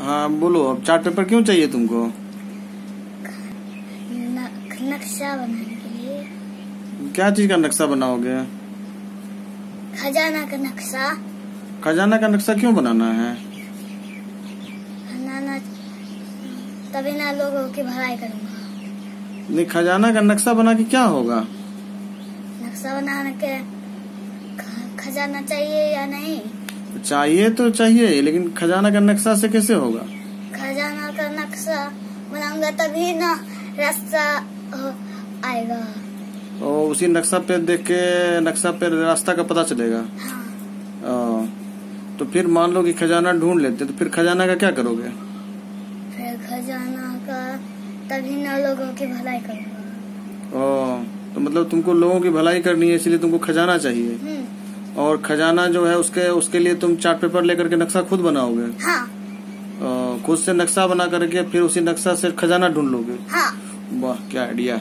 हाँ बोलो अब चार्ट पेपर क्यों चाहिए तुमको? नक्शा बनाने के लिए। क्या चीज़ का नक्शा बनाओगे? खजाना का नक्शा। खजाना का नक्शा क्यों बनाना है? बनाना तभी ना लोगों की भलाई करूँगा। नहीं खजाना का नक्शा बना के क्या होगा? नक्शा बनाने के खजाना चाहिए या नहीं? चाहिए तो चाहिए लेकिन खजाना का नक्शा से कैसे होगा? खजाना का नक्शा बनाऊँगा तभी ना रास्ता आएगा। और उसी नक्शा पे देख के नक्शा पे रास्ता का पता चलेगा। हाँ। आ, तो फिर मान लो कि खजाना ढूंढ लेते तो फिर खजाना का क्या करोगे? फिर खजाना का तभी ना लोगों की भलाई करूँगा। ओ, तो मतलब तुमको लोगों की भलाई करनी है इसलिए तुमको खजाना चाहिए। हम्म। और खजाना जो है उसके उसके लिए तुम चार्ट पेपर लेकर के नक्शा खुद बनाओगे? हाँ। खुद से नक्शा बना करके फिर उसी नक्शा से खजाना ढूंढ लोगे? हाँ। वाह क्या आइडिया